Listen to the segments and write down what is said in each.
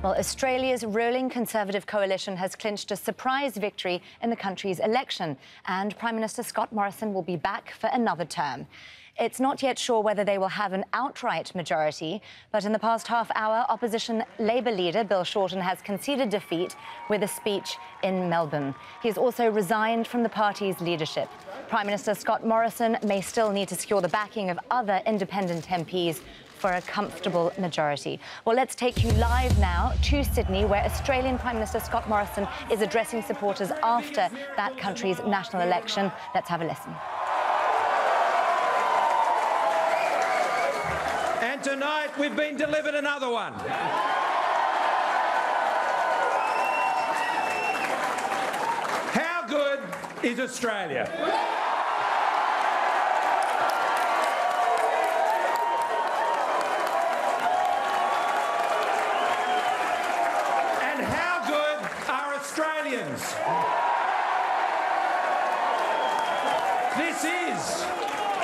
Well, Australia's ruling Conservative coalition has clinched a surprise victory in the country's election, and Prime Minister Scott Morrison will be back for another term. It's not yet sure whether they will have an outright majority, but in the past half hour, opposition Labour leader Bill Shorten has conceded defeat with a speech in Melbourne. He has also resigned from the party's leadership. Prime Minister Scott Morrison may still need to secure the backing of other independent MPs for a comfortable majority. Well, let's take you live now to Sydney, where Australian Prime Minister Scott Morrison is addressing supporters after that country's national election. Let's have a listen. And tonight we've been delivered another one. How good is Australia? And how good are Australians? This is,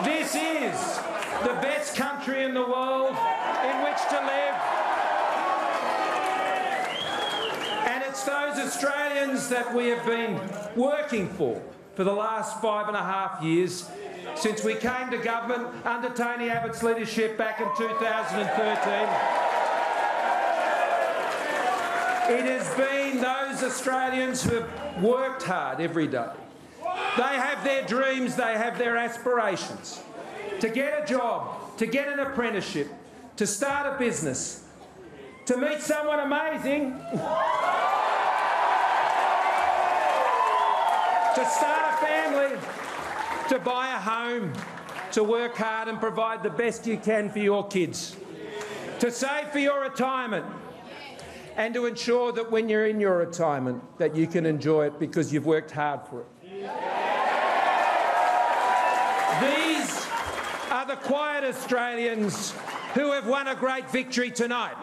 this is the best country in the world in which to live. And it's those Australians that we have been working for for the last five and a half years since we came to government under Tony Abbott's leadership back in 2013. It has been those Australians who have worked hard every day. They have their dreams, they have their aspirations. To get a job, to get an apprenticeship, to start a business, to meet someone amazing, to start a family, to buy a home, to work hard and provide the best you can for your kids, to save for your retirement, and to ensure that when you're in your retirement that you can enjoy it because you've worked hard for it. These are the quiet Australians who have won a great victory tonight.